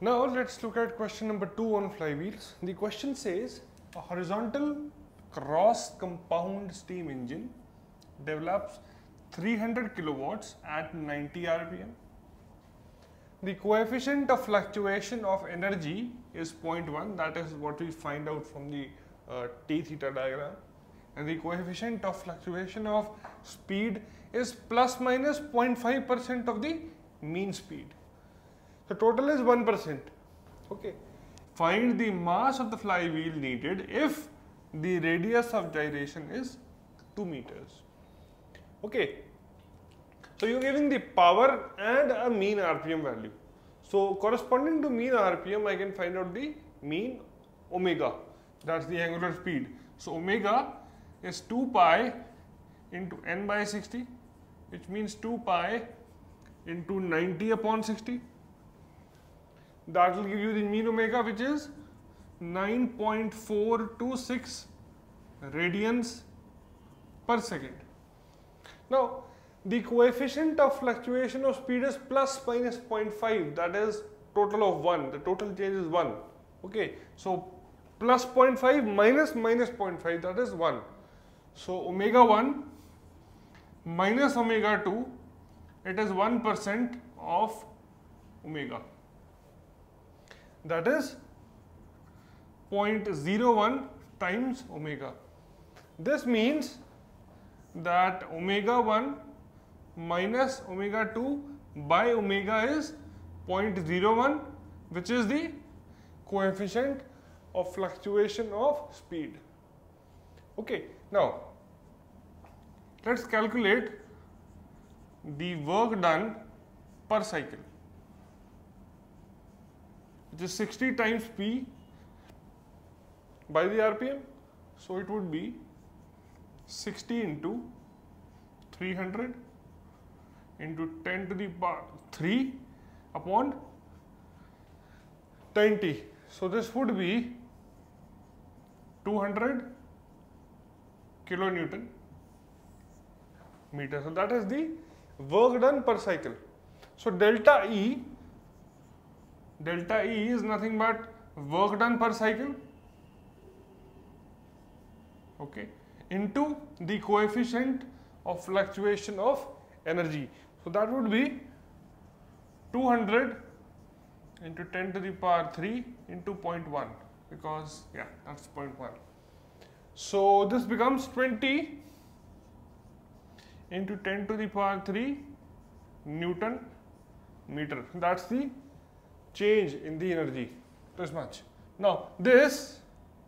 Now let's look at question number two on flywheels. The question says a horizontal cross compound steam engine develops 300 kilowatts at 90 rpm. The coefficient of fluctuation of energy is 0.1 that is what we find out from the uh, T theta diagram and the coefficient of fluctuation of speed is plus minus 0.5 percent of the mean speed. The total is 1 percent. Okay. Find the mass of the flywheel needed if the radius of gyration is 2 meters. Okay. So you're giving the power and a mean RPM value. So corresponding to mean RPM, I can find out the mean omega. That's the angular speed. So omega is 2 pi into n by 60, which means 2 pi into 90 upon 60. That will give you the mean omega, which is 9.426 radians per second. Now, the coefficient of fluctuation of speed is plus minus 0.5 that is total of 1 the total change is 1 okay. So plus 0.5 minus minus 0.5 that is 1 so omega 1 minus omega 2 it is 1% of omega that is 0.01 times omega this means that omega 1 minus omega 2 by omega is 0.01 which is the coefficient of fluctuation of speed. Okay, now let's calculate the work done per cycle which is 60 times P by the RPM. So it would be 60 into 300 into 10 to the power 3 upon 20. So this would be 200 kilonewton meter. So that is the work done per cycle. So delta E, delta E is nothing but work done per cycle, okay, into the coefficient of fluctuation of energy. So that would be 200 into 10 to the power 3 into 0.1 because yeah that's 0.1. So this becomes 20 into 10 to the power 3 Newton meter. That's the change in the energy this much. Now this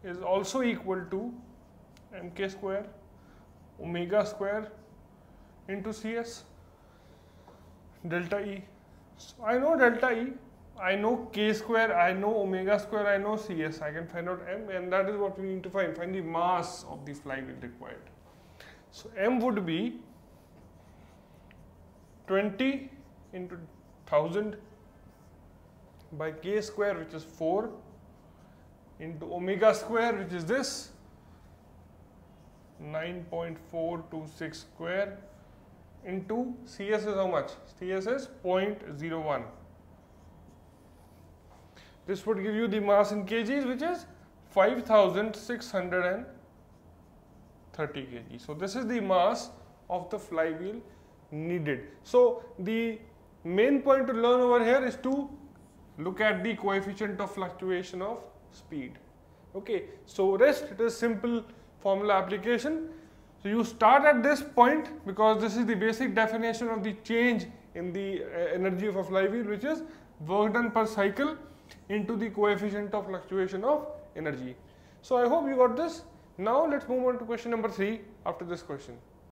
is also equal to mk square omega square into cs delta E. So I know delta E, I know K square, I know omega square, I know CS, I can find out M and that is what we need to find, find the mass of the flywheel required. So M would be 20 into 1000 by K square which is 4 into omega square which is this 9.426 square into CS is how much? CS is 0.01. This would give you the mass in kgs which is 5630 kg. So this is the mass of the flywheel needed. So the main point to learn over here is to look at the coefficient of fluctuation of speed. Okay, so rest it is simple formula application so you start at this point because this is the basic definition of the change in the uh, energy of a flywheel which is work done per cycle into the coefficient of fluctuation of energy. So I hope you got this. Now let's move on to question number 3 after this question.